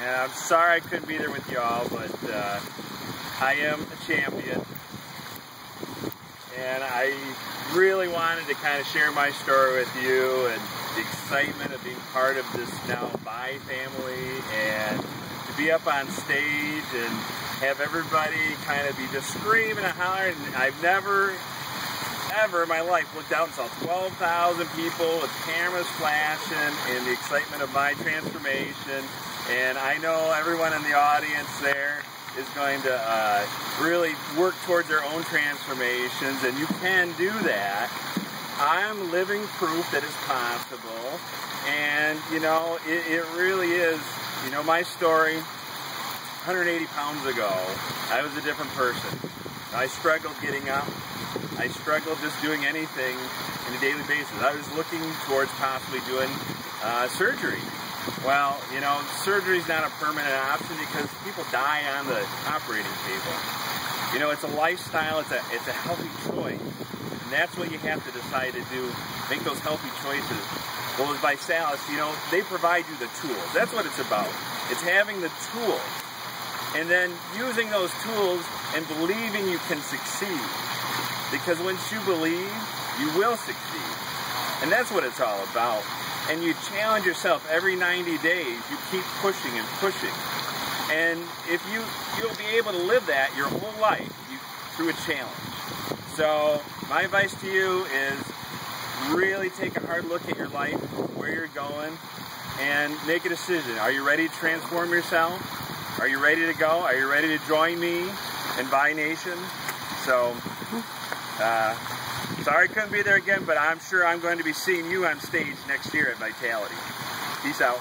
And I'm sorry I couldn't be there with y'all, but uh, I am a champion. And I really wanted to kind of share my story with you and the excitement of being part of this now Vi family and to be up on stage and have everybody kind of be just screaming and hollering. I've never ever in my life looked out and saw 12,000 people with cameras flashing in the excitement of my transformation. And I know everyone in the audience there is going to uh, really work towards their own transformations, and you can do that. I'm living proof that it's possible, and you know, it, it really is. You know, my story 180 pounds ago, I was a different person. I struggled getting up. I struggled just doing anything on a daily basis. I was looking towards possibly doing uh, surgery. Well, you know, surgery is not a permanent option because people die on the operating table. You know, it's a lifestyle, it's a, it's a healthy choice. And that's what you have to decide to do, make those healthy choices. Well, with Visalus, you know, they provide you the tools. That's what it's about. It's having the tools and then using those tools and believing you can succeed. Because once you believe, you will succeed. And that's what it's all about. And you challenge yourself every 90 days. You keep pushing and pushing. And if you, you'll be able to live that your whole life you, through a challenge. So my advice to you is really take a hard look at your life, where you're going, and make a decision. Are you ready to transform yourself? Are you ready to go? Are you ready to join me in Vi Nation? So, uh, sorry I couldn't be there again, but I'm sure I'm going to be seeing you on stage next year at Vitality. Peace out.